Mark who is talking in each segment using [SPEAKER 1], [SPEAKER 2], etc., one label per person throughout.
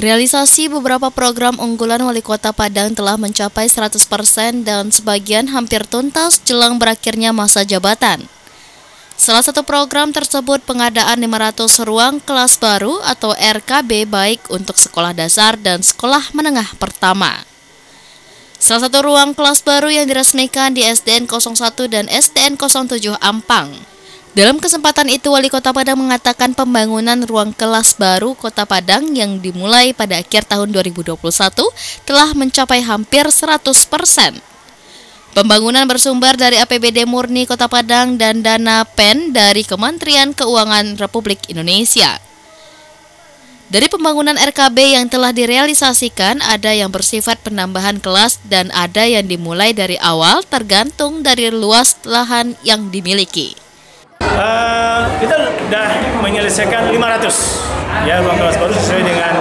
[SPEAKER 1] Realisasi beberapa program unggulan Wali Kota Padang telah mencapai 100% dan sebagian hampir tuntas jelang berakhirnya masa jabatan. Salah satu program tersebut pengadaan 500 ruang kelas baru atau RKB baik untuk sekolah dasar dan sekolah menengah pertama. Salah satu ruang kelas baru yang diresmikan di SDN 01 dan SDN 07 Ampang. Dalam kesempatan itu, Wali Kota Padang mengatakan pembangunan ruang kelas baru Kota Padang yang dimulai pada akhir tahun 2021 telah mencapai hampir 100 persen. Pembangunan bersumber dari APBD murni Kota Padang dan dana PEN dari Kementerian Keuangan Republik Indonesia. Dari pembangunan RKB yang telah direalisasikan, ada yang bersifat penambahan kelas dan ada yang dimulai dari awal tergantung dari luas lahan yang dimiliki.
[SPEAKER 2] Uh, kita sudah menyelesaikan 500 ya ruang kelas baru sesuai dengan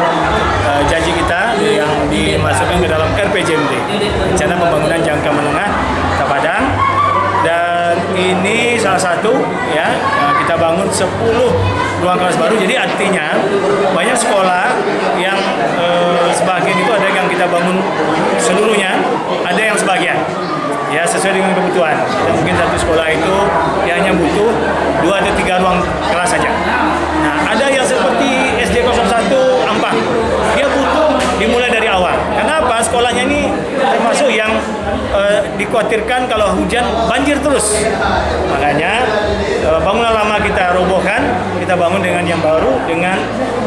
[SPEAKER 2] uh, janji kita yang dimasukkan ke dalam RPJMD rencana pembangunan jangka menengah Kota Padang. Dan ini salah satu ya uh, kita bangun 10 ruang kelas baru. Jadi artinya banyak sekolah yang uh, sebagian itu ada yang kita bangun seluruhnya ada yang sebagian. Ya sesuai dengan kebutuhan. Dan mungkin satu sekolah itu butuh dua atau tiga ruang kelas saja. Nah, ada yang seperti SD 01 Ampang, dia butuh dimulai dari awal. Kenapa? Sekolahnya ini termasuk yang uh, dikhawatirkan kalau hujan banjir terus. Makanya uh, bangunan lama kita robohkan, kita bangun dengan yang baru dengan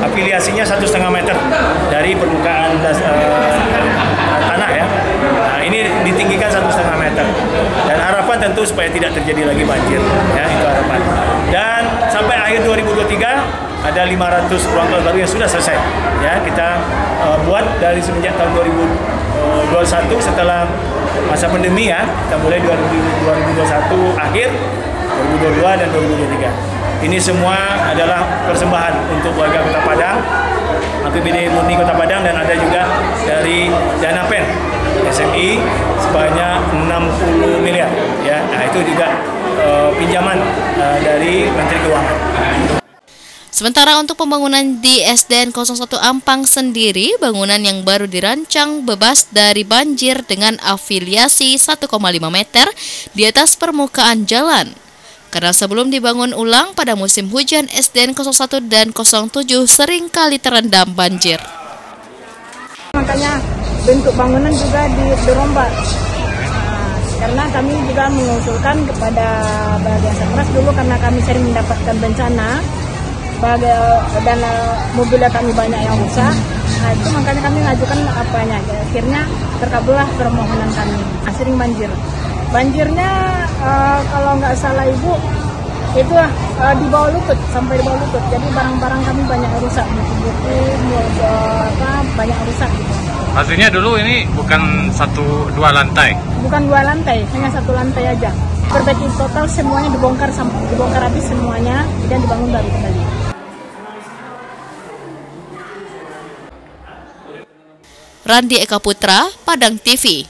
[SPEAKER 2] afiliasinya satu setengah meter dari permukaan das, uh, tanah ya. Nah, ini ditinggikan satu setengah meter. Dan tentu supaya tidak terjadi lagi banjir, ya itu harapan. Dan sampai akhir 2023 ada 500 ruang kelas baru yang sudah selesai. Ya, kita uh, buat dari semenjak tahun 2021 setelah masa pandemi ya, kita mulai 2021 akhir 2022 dan 2023. Ini semua adalah persembahan untuk warga Kota Padang, APBD Murni Kota Padang dan ada juga dari Dana PEN SMI sebanyak 60 miliar ya. Nah, itu juga uh, pinjaman uh, dari Menteri Keuangan.
[SPEAKER 1] Sementara untuk pembangunan di SDN 01 Ampang sendiri, bangunan yang baru dirancang bebas dari banjir dengan afiliasi 1,5 meter di atas permukaan jalan. Karena sebelum dibangun ulang pada musim hujan, SDN 01 dan 07 sering kali terendam banjir.
[SPEAKER 3] Makanya bentuk bangunan juga dirombak. Karena kami juga mengusulkan kepada bagian Satgas dulu karena kami sering mendapatkan bencana bagai dan mobilnya kami banyak yang rusak. Nah itu makanya kami mengajukan apanya. Akhirnya terkabullah permohonan kami. Nah, sering banjir. Banjirnya uh, kalau nggak salah ibu itu uh, di bawah lutut sampai di bawah lutut. Jadi barang-barang kami banyak rusak, buku-buku, banyak rusak gitu.
[SPEAKER 4] Maksudnya dulu ini bukan satu dua lantai?
[SPEAKER 3] Bukan dua lantai, hanya satu lantai aja. Perbaiki total semuanya dibongkar dibongkar habis semuanya dan dibangun baru kembali.
[SPEAKER 1] Randi Eka Putra, Padang TV.